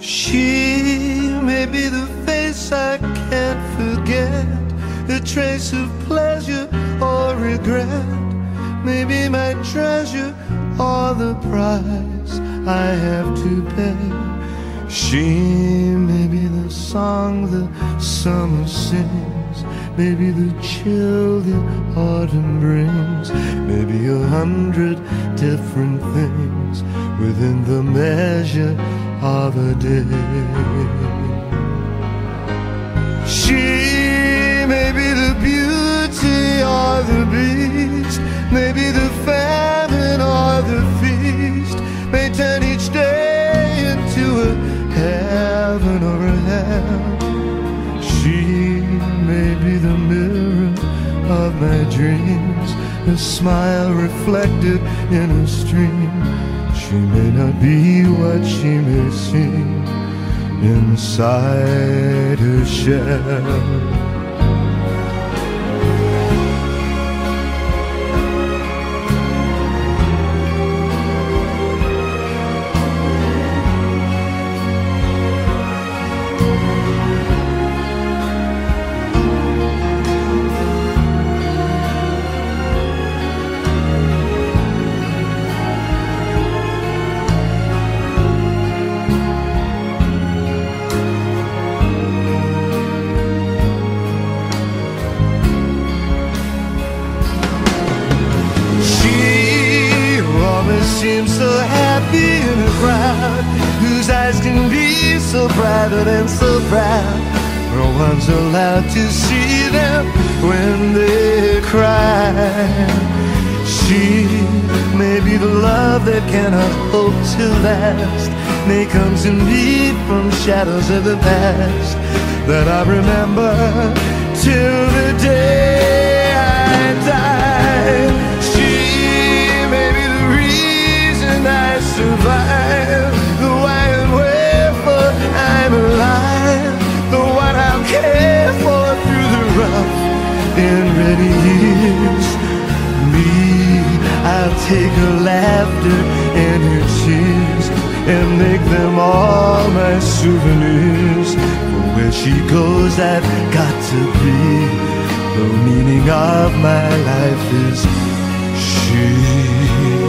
She may be the face I can't forget, a trace of pleasure or regret. Maybe my treasure or the price I have to pay. She may be the song the summer sings, maybe the chill the autumn brings, maybe a hundred different things within the measure of a day. She may be the beauty or the beast, maybe the famine or the feast, may turn each day into a heaven or a hell. She may be the mirror of my dreams, a smile reflected in a stream. She may not be what she may seem inside her shell. She crowd whose eyes can be so private and so proud. No one's allowed to see them when they cry. She may be the love that cannot hope to last. May come to me from shadows of the past that I remember till the day and ready years. Me, I'll take her laughter and her tears and make them all my souvenirs. For where she goes, I've got to be. The meaning of my life is she.